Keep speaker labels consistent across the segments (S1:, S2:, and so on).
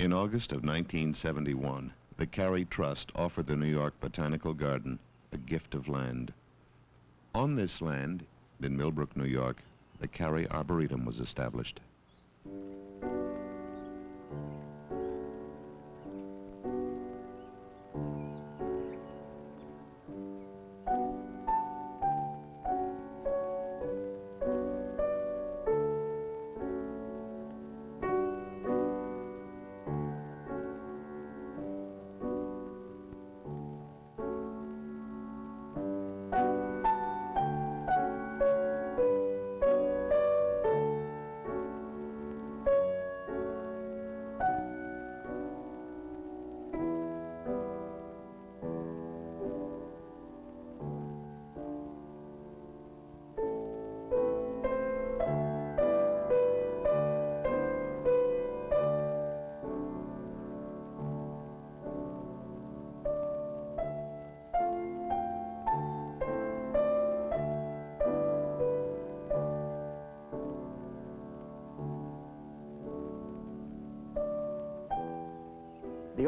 S1: In August of 1971, the Cary Trust offered the New York Botanical Garden a gift of land. On this land, in Millbrook, New York, the Cary Arboretum was established.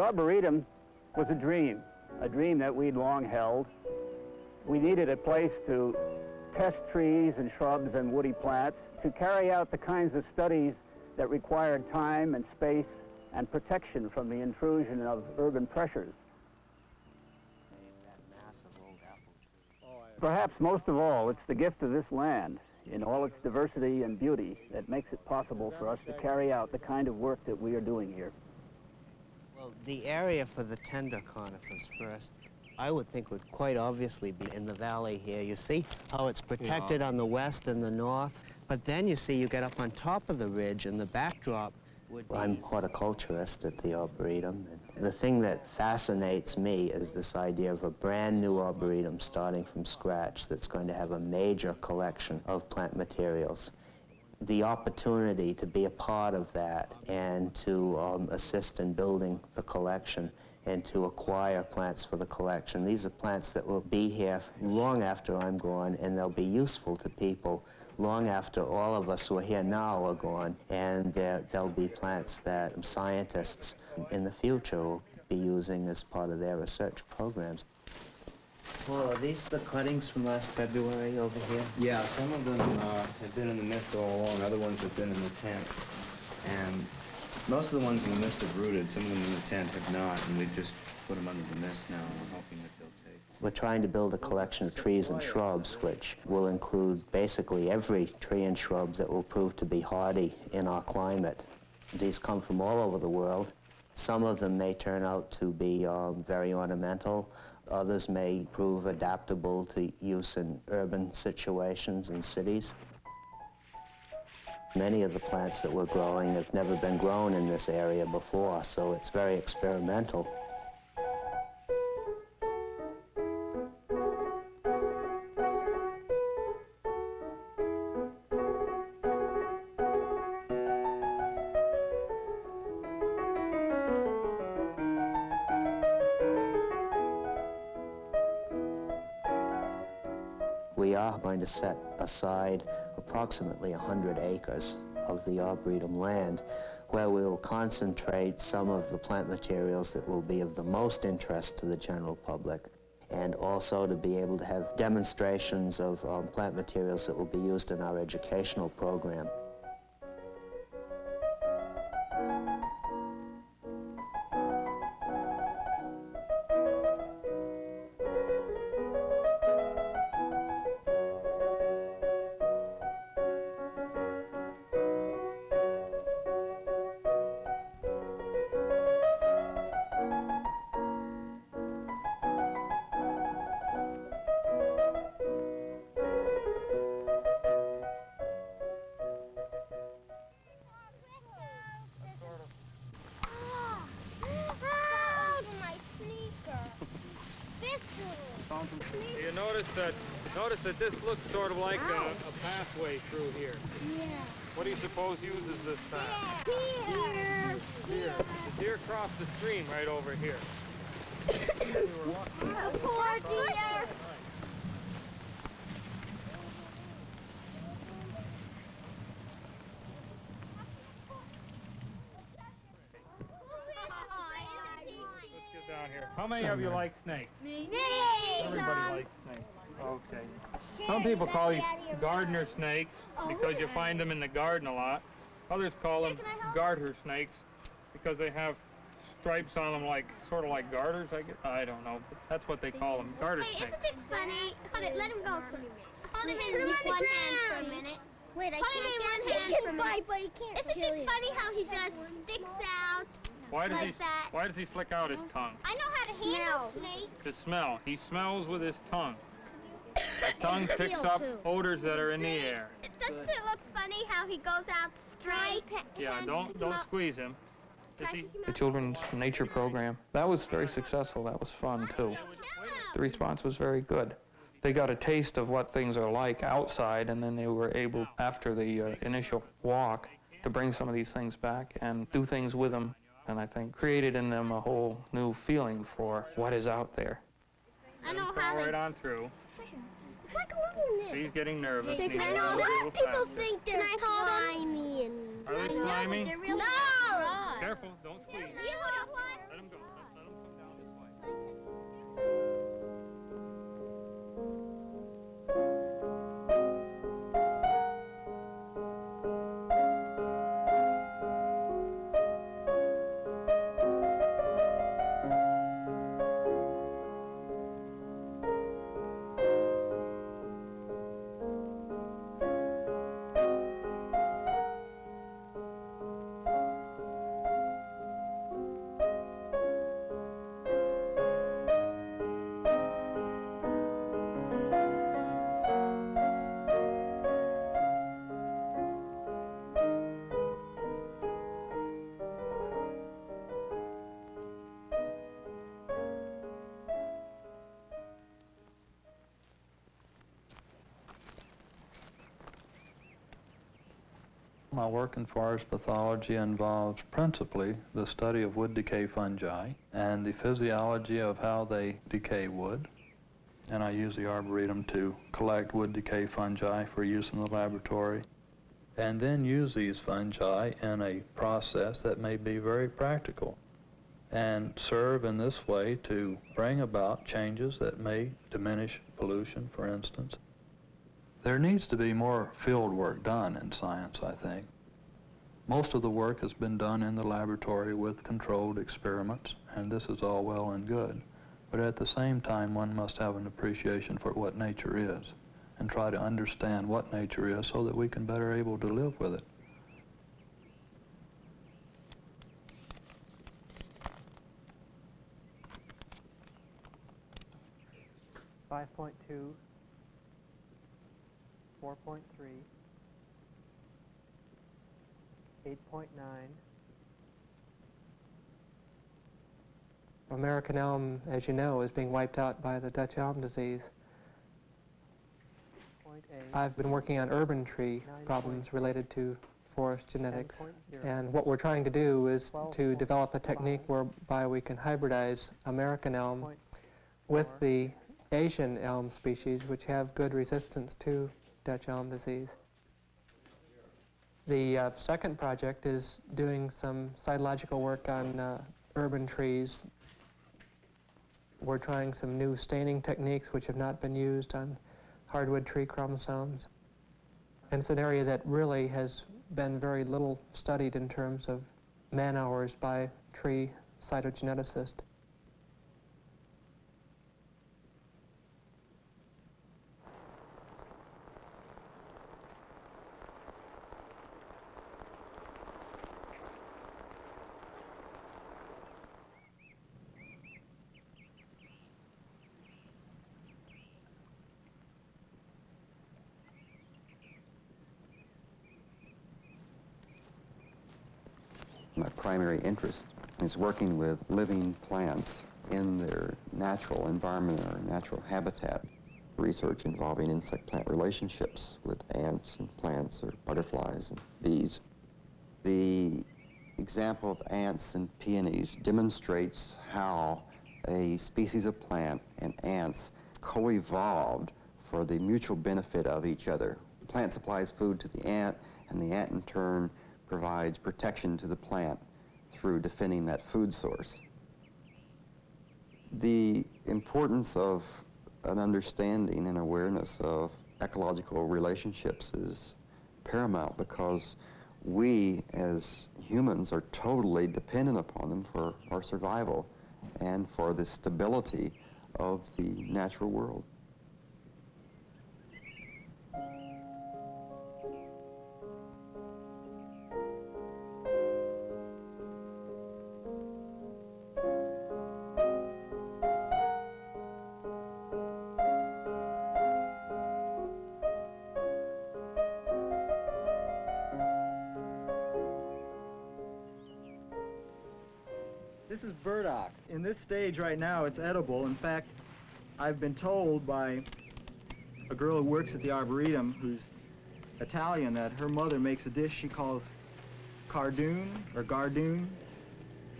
S2: Arboretum was a dream, a dream that we'd long held. We needed a place to test trees and shrubs and woody plants, to carry out the kinds of studies that required time and space and protection from the intrusion of urban pressures. Perhaps most of all, it's the gift of this land in all its diversity and beauty that makes it possible for us to carry out the kind of work that we are doing here.
S3: Well, the area for the tender conifers first, I would think would quite obviously be in the valley here. You see how it's protected
S4: Yeah.
S3: on the west and the north, but then you see you get up on top of the ridge and the backdrop would be... I'm horticulturist at the Arboretum. And the thing that fascinates me is this idea of a brand new Arboretum starting from scratch that's going to have a major collection of plant materials the opportunity to be a part of that and to um, assist in building the collection and to acquire plants for the collection. These are plants that will be here long after I'm gone and they'll be useful to people long after all of us who are here now are gone and there- there'll be plants that scientists in the future will be using as part of their research programs. Well, are these the cuttings from last February over here?
S4: Yeah, some of them uh, have been in the mist all along. Other ones have been in the tent. And most of the ones in the mist have rooted. Some of them in the tent have not. And we've just put them under the mist now. And we're hoping that they'll take.
S3: We're trying to build a collection of trees and shrubs which will include basically every tree and shrub that will prove to be hardy in our climate. These come from all over the world. Some of them may turn out to be um, very ornamental. Others may prove adaptable to use in urban situations and cities. Many of the plants that we're growing have never been grown in this area before, so it's very experimental. To set aside approximately 100 acres of the Arboretum land where we'll concentrate some of the plant materials that will be of the most interest to the general public and also to be able to have demonstrations of um, plant materials that will be used in our educational program.
S5: You notice that notice that this looks sort of like a, a pathway through here.
S6: Yeah.
S5: What do you suppose uses this path?
S6: Here.
S5: Deer. The deer crossed the stream right over here.
S6: Poor deer.
S5: here. How many of you like snakes?
S6: Me.
S5: Everybody um, likes snakes. Okay. Some people call these gardener snakes oh, because you find them in the garden a lot. Others call them
S6: Hey, can I help?
S5: garter snakes because they have stripes on them like, sort of like garters, I guess. I don't know, but that's what they call them, garter
S6: Hey,
S5: snakes.
S6: isn't it funny? Hold it, let him go for a minute. Hold him in with one hand for a minute.
S7: Wait, I
S6: Hold him in
S7: can't
S6: one
S7: get
S6: hand
S7: He
S6: for a
S7: can
S6: minute.
S7: bite, but he can't
S6: Isn't
S7: kill
S6: it
S7: you.
S6: funny how he just sticks out?
S5: Why does
S6: like
S5: he,
S6: that.
S5: why does he flick out his tongue?
S6: I know how to handle snakes.
S5: To smell. He smells with his tongue. The tongue picks up
S7: too.
S5: odors that are in the air.
S6: Doesn't it look funny how he goes out straight?
S5: Yeah, don't, don't squeeze him.
S8: The children's nature program. That was very successful. That was fun too. The response was very good. They got a taste of what things are like outside, and then they were able, after the uh, initial walk, to bring some of these things back and do things with them. And I think created in them a whole new feeling for what is out there.
S6: I know
S5: go
S6: how
S5: right
S6: they...
S5: on through.
S7: It's like a little nip.
S5: He's getting nervous. He's
S7: I
S5: going
S7: know
S5: a
S7: that
S5: little
S7: people
S5: faster.
S7: think they're
S6: Can I hold 'em?
S7: slimy and.
S5: Are they
S7: I know, but
S5: slimy?
S7: They're really
S6: No!
S5: Careful, don't
S9: My work in forest pathology involves principally the study of wood decay fungi and the physiology of how they decay wood. And I use the Arboretum to collect wood decay fungi for use in the laboratory and then use these fungi in a process that may be very practical and serve in this way to bring about changes that may diminish pollution, for instance. There needs to be more field work done in science, I think. Most of the work has been done in the laboratory with controlled experiments, and this is all well and good. But at the same time, one must have an appreciation for what nature is and try to understand what nature is so that we can better able to live with it.
S10: Five point two, four point three, eight point nine. American elm, as you know, is being wiped out by the Dutch elm disease.
S11: I've been working on urban tree problems related to forest genetics. And what we're trying to do is to develop a technique whereby we can hybridize American elm with the Asian elm species, which have good resistance to Dutch elm disease. The uh, second project is doing some cytological work on uh, urban trees. We're trying some new staining techniques which have not been used on hardwood tree chromosomes. And it's an area that really has been very little studied in terms of man hours by tree cytogeneticists.
S12: My primary interest is working with living plants in their natural environment or natural habitat. Research involving insect-plant relationships with ants and plants or butterflies and bees. The example of ants and peonies demonstrates how a species of plant and ants co-evolved for the mutual benefit of each other. The plant supplies food to the ant, and the ant in turn provides protection to the plant through defending that food source. The importance of an understanding and awareness of ecological relationships is paramount because we as humans are totally dependent upon them for our survival and for the stability of the natural world.
S13: This stage right now, it's edible. In fact, I've been told by a girl who works at the Arboretum who's Italian that her mother makes a dish she calls cardoon or gardoon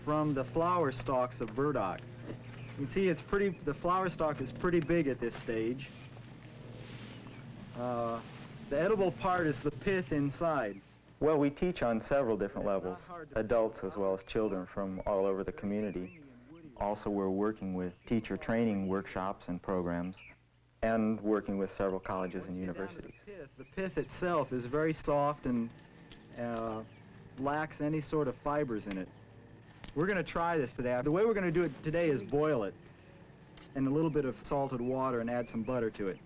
S13: from the flower stalks of burdock. You can see it's pretty, the flower stalk is pretty big at this stage. Uh, the edible part is the pith inside.
S14: Well, we teach on several different levels, adults as well as children from all over the community. Also, we're working with teacher training workshops and programs and working with several colleges and universities.
S13: The pith, the pith itself is very soft and uh, lacks any sort of fibers in it. We're going to try this today. The way we're going to do it today is boil it in a little bit of salted water and add some butter to it.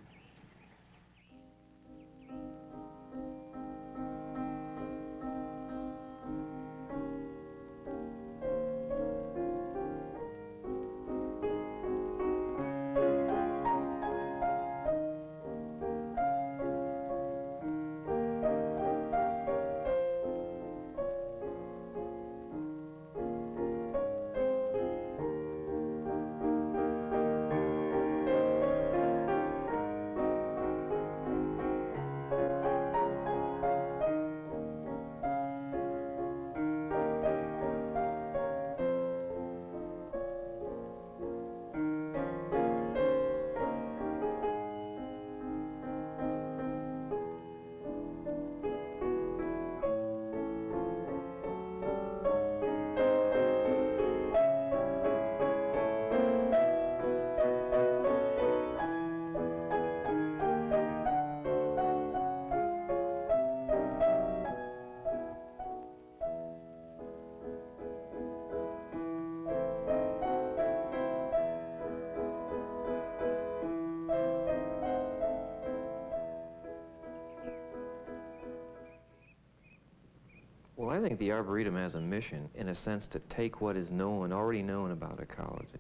S15: Think the Arboretum has a mission, in a sense, to take what is known, already known about ecology,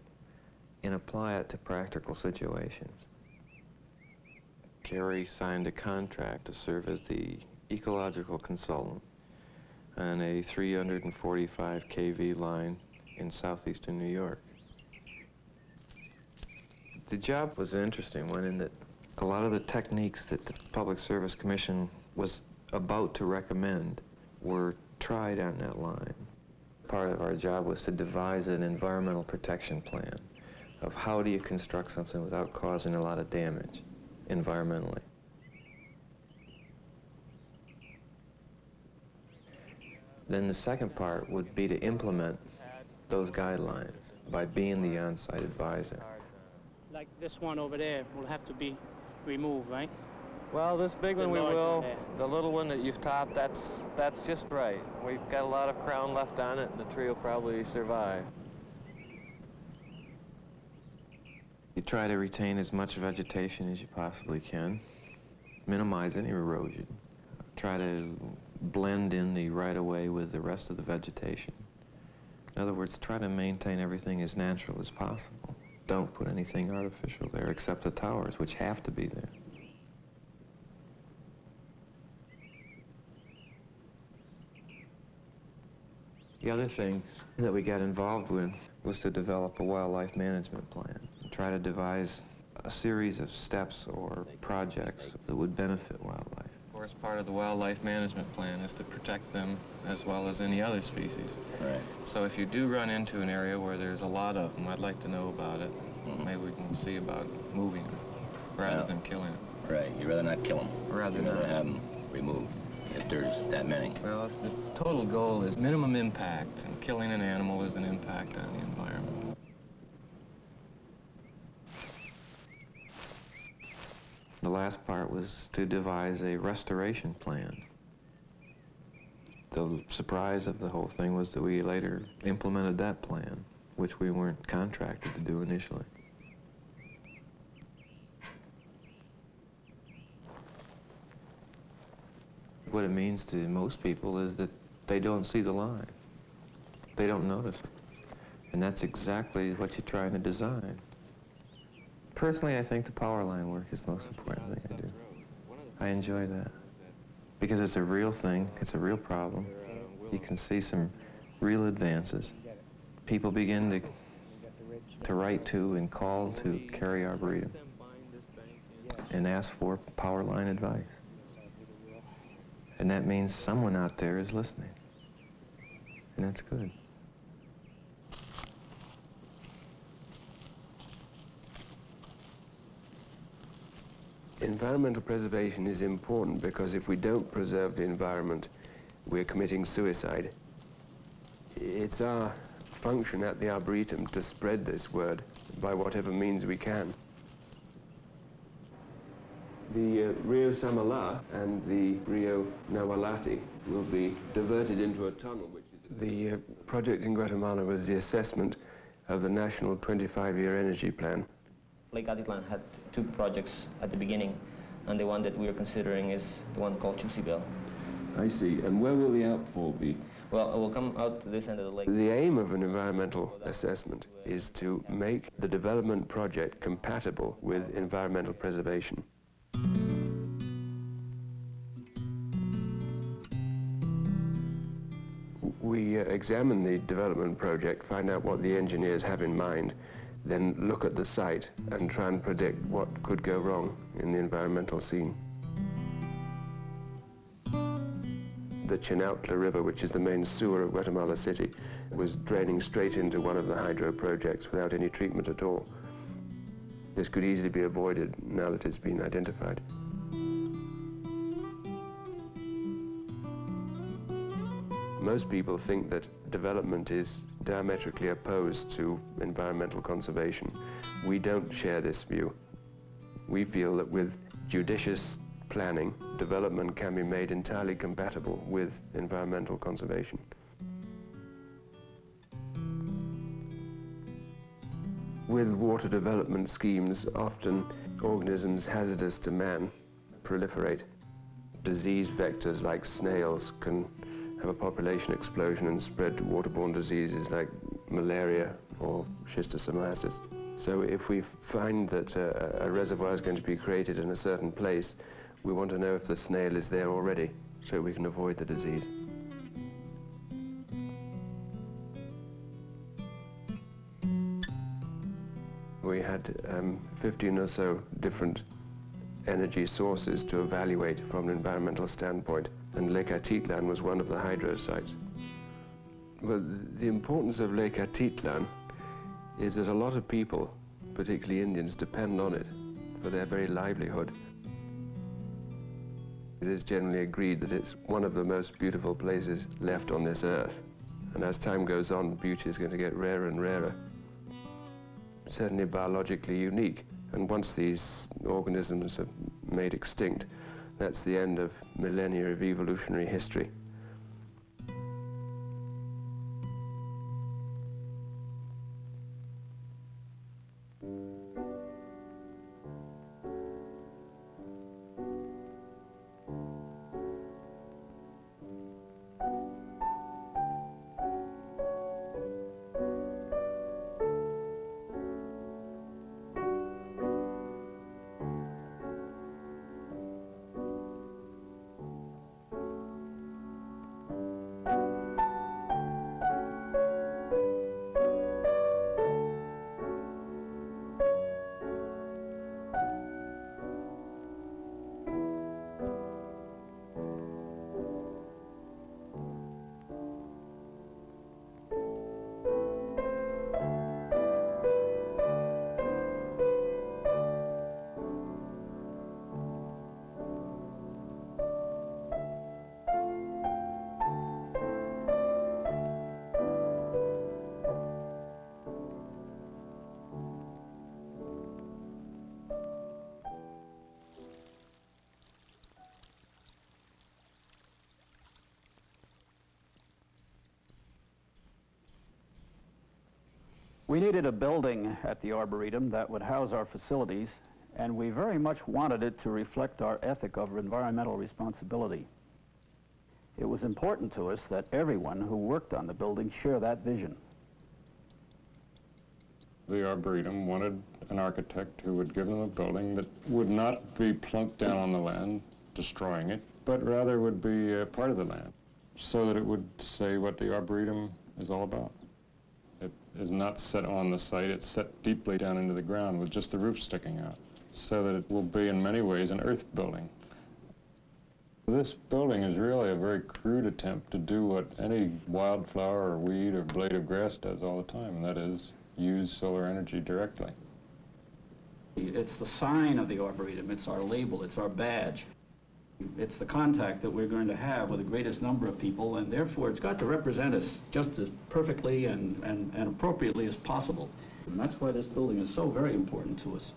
S15: and apply it to practical situations. Cary signed a contract to serve as the ecological consultant on a 345 kV line in southeastern New York. The job was an interesting one in that a lot of the techniques that the Public Service Commission was about to recommend were tried down that line. Part of our job was to devise an environmental protection plan of how do you construct something without causing a lot of damage environmentally. Then the second part would be to implement those guidelines by being the on-site advisor.
S16: Like this one over there will have to be removed, right?
S15: Well, this big
S16: The
S15: one we will.
S16: one.
S15: The little one that you've topped, that's that's just right. We've got a lot of crown left on it, and the tree will probably survive. You try to retain as much vegetation as you possibly can. Minimize any erosion. Try to blend in the right-of-way with the rest of the vegetation. In other words, try to maintain everything as natural as possible. Don't put anything artificial there except the towers, which have to be there. The other thing that we got involved with was to develop a wildlife management plan. and Try to devise a series of steps or projects that would benefit wildlife. Of course, part of the wildlife management plan is to protect them as well as any other species.
S17: Right.
S15: So if you do run into an area where there's a lot of them, I'd like to know about it. Mm-hmm. Maybe we can see about moving them rather
S17: Well,
S15: than killing them.
S17: Right, you'd rather not kill them.
S15: Rather
S17: You'd rather
S15: not.
S17: have them removed if there's that many?
S15: Well, the total goal is minimum impact, and killing an animal is an impact on the environment. The last part was to devise a restoration plan. The surprise of the whole thing was that we later implemented that plan, which we weren't contracted to do initially. What it means to most people is that they don't see the line. They don't notice. And that's exactly what you're trying to design. Personally, I think the power line work is the most important thing I do. I enjoy that. Because it's a real thing, it's a real problem. You can see some real advances. People begin to, to write to and call to Cary Arboretum and ask for power line advice. And that means someone out there is listening. And that's good.
S18: Environmental preservation is important because if we don't preserve the environment, we're committing suicide. It's our function at the Arboretum to spread this word by whatever means we can. The uh, Rio Samala and the Rio Nahualate will be diverted into a tunnel. Which is the uh, project in Guatemala was the assessment of the national 25-year energy plan.
S19: Lake Atitlan had two projects at the beginning, and the one that we are considering is the one called Chusibel.
S18: I see. And where will the outfall be?
S19: Well, it will come out to this end of the lake.
S18: The aim of an environmental assessment is to make the development project compatible with environmental preservation. Examine the development project, find out what the engineers have in mind, then look at the site and try and predict what could go wrong in the environmental scene. The Chinautla River, which is the main sewer of Guatemala City, was draining straight into one of the hydro projects without any treatment at all. This could easily be avoided now that it's been identified. Most people think that development is diametrically opposed to environmental conservation. We don't share this view. We feel that with judicious planning, development can be made entirely compatible with environmental conservation. With water development schemes, often organisms hazardous to man proliferate. Disease vectors like snails can have a population explosion and spread waterborne diseases like malaria or schistosomiasis. So if we find that a, a reservoir is going to be created in a certain place, we want to know if the snail is there already so we can avoid the disease. We had um, 15 or so different energy sources to evaluate from an environmental standpoint and Lake Atitlan was one of the hydro sites. Well, the importance of Lake Atitlan is that a lot of people, particularly Indians, depend on it for their very livelihood. It is generally agreed that it's one of the most beautiful places left on this earth. And as time goes on, beauty is going to get rarer and rarer. Certainly biologically unique. And once these organisms are made extinct, that's the end of millennia of evolutionary history.
S2: We needed a building at the Arboretum that would house our facilities, and we very much wanted it to reflect our ethic of environmental responsibility. It was important to us that everyone who worked on the building share that vision.
S20: The Arboretum wanted an architect who would give them a building that would not be plunked down on the land, destroying it, but rather would be part of the land, so that it would say what the Arboretum is all about. Is not set on the site, it's set deeply down into the ground with just the roof sticking out, so that it will be in many ways an earth building. This building is really a very crude attempt to do what any wildflower or weed or blade of grass does all the time, and that is use solar energy directly.
S21: It's the sign of the Arboretum, it's our label, it's our badge. It's the contact that we're going to have with the greatest number of people, and therefore it's got to represent us just as perfectly and, and, and appropriately as possible. And that's why this building is so very important to us.